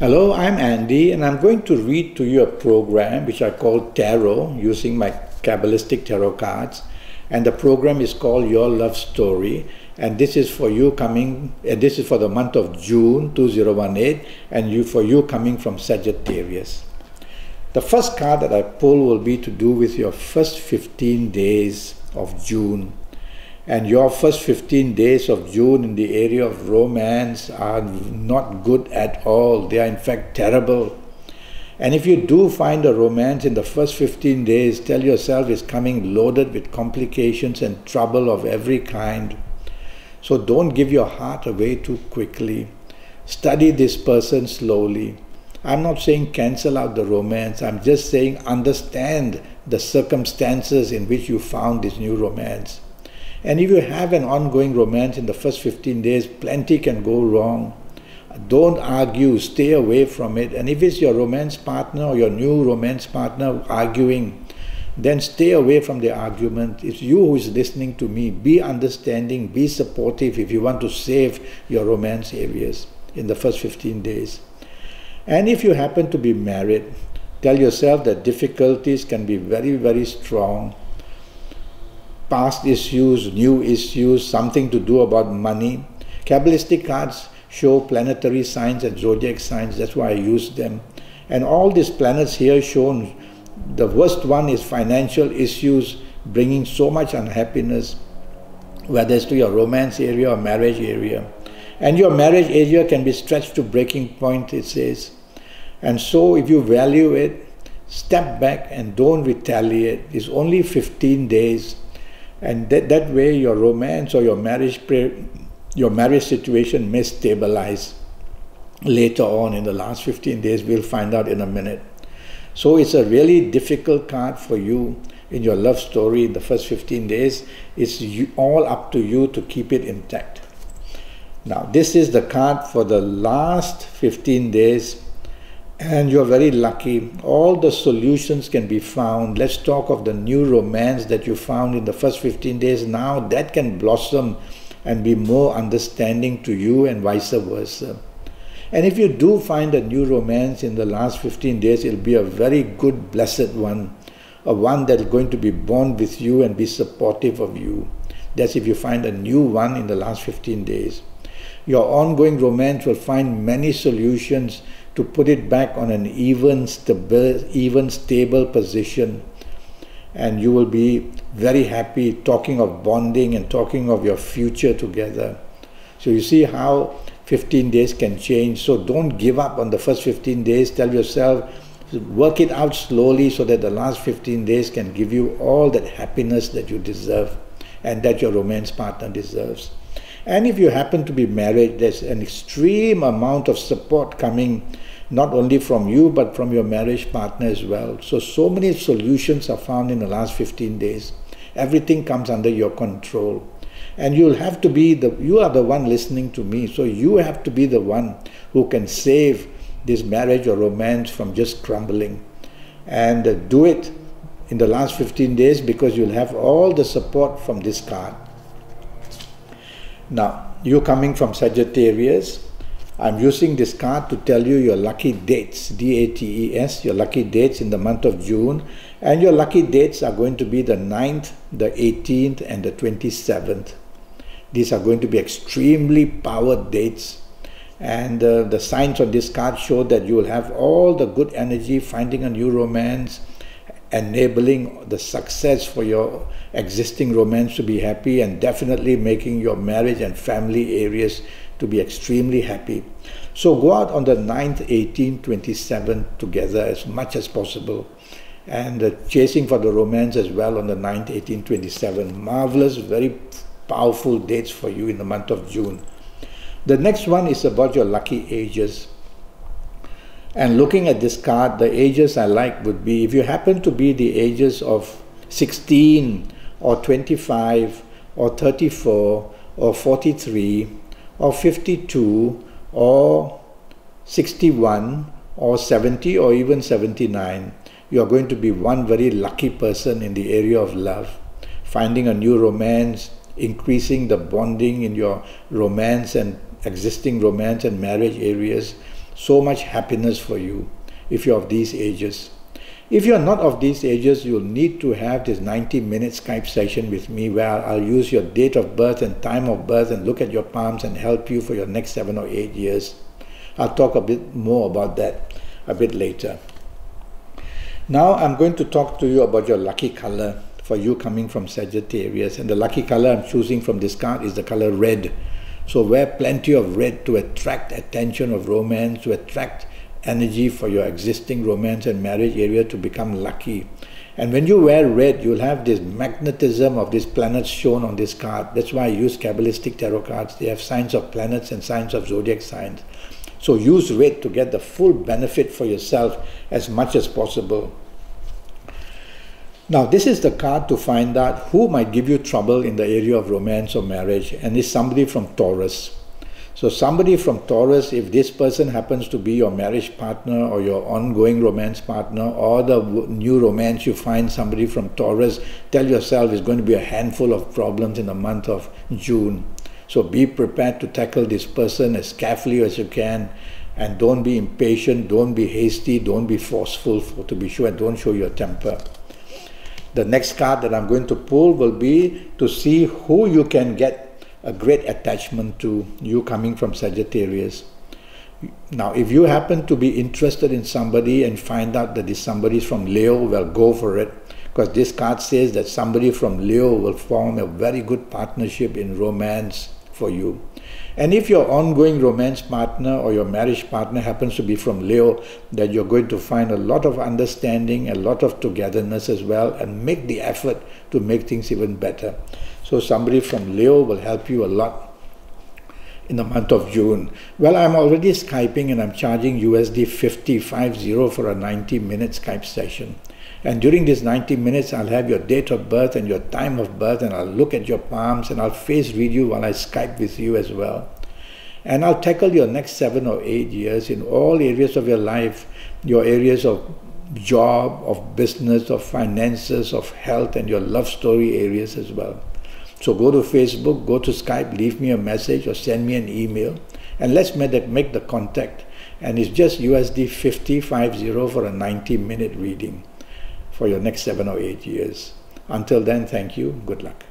Hello, I'm Andi, and I'm going to read to you a program which I call Tarot using my Kabbalistic Tarot cards. And the program is called Your Love Story. And this is for you coming, and this is for the month of June 2018, and you for you coming from Sagittarius. The first card that I pull will be to do with your first 15 days of June and your first 15 days of June in the area of romance are not good at all. They are in fact terrible. And if you do find a romance in the first 15 days, tell yourself it's coming loaded with complications and trouble of every kind. So don't give your heart away too quickly. Study this person slowly. I'm not saying cancel out the romance, I'm just saying understand the circumstances in which you found this new romance. And if you have an ongoing romance in the first 15 days, plenty can go wrong. Don't argue, stay away from it. And if it's your romance partner or your new romance partner arguing, then stay away from the argument. It's you who is listening to me. Be understanding, be supportive if you want to save your romance areas in the first 15 days. And if you happen to be married, tell yourself that difficulties can be very, very strong past issues, new issues, something to do about money. Kabbalistic cards show planetary signs and zodiac signs, that's why I use them. And all these planets here shown, the worst one is financial issues bringing so much unhappiness, whether it's to your romance area or marriage area. And your marriage area can be stretched to breaking point, it says. And so if you value it, step back and don't retaliate. It's only 15 days and that, that way your romance or your marriage your marriage situation may stabilize. Later on in the last 15 days we'll find out in a minute. So it's a really difficult card for you in your love story in the first 15 days. It's you, all up to you to keep it intact. Now this is the card for the last 15 days and you're very lucky. All the solutions can be found. Let's talk of the new romance that you found in the first 15 days. Now that can blossom and be more understanding to you and vice versa. And if you do find a new romance in the last 15 days, it'll be a very good, blessed one, a one that's going to be born with you and be supportive of you. That's if you find a new one in the last 15 days. Your ongoing romance will find many solutions to put it back on an even, stable, even stable position. And you will be very happy talking of bonding and talking of your future together. So you see how 15 days can change. So don't give up on the first 15 days. Tell yourself, work it out slowly so that the last 15 days can give you all that happiness that you deserve and that your romance partner deserves. And if you happen to be married, there's an extreme amount of support coming not only from you but from your marriage partner as well. So, so many solutions are found in the last 15 days. Everything comes under your control. And you'll have to be the, you are the one listening to me. So, you have to be the one who can save this marriage or romance from just crumbling. And do it in the last 15 days because you'll have all the support from this card. Now, you coming from Sagittarius, I'm using this card to tell you your lucky dates, D-A-T-E-S, your lucky dates in the month of June. And your lucky dates are going to be the 9th, the 18th, and the 27th. These are going to be extremely powered dates. And uh, the signs on this card show that you will have all the good energy, finding a new romance, enabling the success for your existing romance to be happy and definitely making your marriage and family areas to be extremely happy. So go out on the 9th, 18th, 27th together as much as possible and uh, chasing for the romance as well on the 9th, 18th, 27th. Marvelous, very powerful dates for you in the month of June. The next one is about your lucky ages. And looking at this card, the ages I like would be if you happen to be the ages of 16 or 25 or 34 or 43 or 52 or 61 or 70 or even 79, you are going to be one very lucky person in the area of love. Finding a new romance, increasing the bonding in your romance and existing romance and marriage areas so much happiness for you if you're of these ages. If you're not of these ages, you'll need to have this 90 minute Skype session with me where I'll use your date of birth and time of birth and look at your palms and help you for your next seven or eight years. I'll talk a bit more about that a bit later. Now I'm going to talk to you about your lucky color for you coming from Sagittarius. And the lucky color I'm choosing from this card is the color red. So wear plenty of red to attract attention of romance, to attract energy for your existing romance and marriage area to become lucky. And when you wear red, you'll have this magnetism of these planets shown on this card. That's why I use Kabbalistic tarot cards. They have signs of planets and signs of zodiac signs. So use red to get the full benefit for yourself as much as possible. Now, this is the card to find out who might give you trouble in the area of romance or marriage, and it's somebody from Taurus. So somebody from Taurus, if this person happens to be your marriage partner or your ongoing romance partner or the new romance you find somebody from Taurus, tell yourself it's going to be a handful of problems in the month of June. So be prepared to tackle this person as carefully as you can and don't be impatient, don't be hasty, don't be forceful for, to be sure, and don't show your temper. The next card that I'm going to pull will be to see who you can get a great attachment to you coming from Sagittarius. Now, if you happen to be interested in somebody and find out that this somebody is from Leo, well, go for it. Because this card says that somebody from Leo will form a very good partnership in romance for you. And if your ongoing romance partner or your marriage partner happens to be from Leo, then you're going to find a lot of understanding, a lot of togetherness as well, and make the effort to make things even better. So somebody from Leo will help you a lot in the month of June. Well, I'm already Skyping and I'm charging USD 50, 50 for a 90 minute Skype session. And during these 90 minutes, I'll have your date of birth and your time of birth, and I'll look at your palms and I'll face read you while I Skype with you as well. And I'll tackle your next seven or eight years in all areas of your life, your areas of job, of business, of finances, of health, and your love story areas as well. So go to Facebook, go to Skype, leave me a message or send me an email and let's make the, make the contact. And it's just USD 50, 50 for a 90 minute reading for your next seven or eight years. Until then, thank you. Good luck.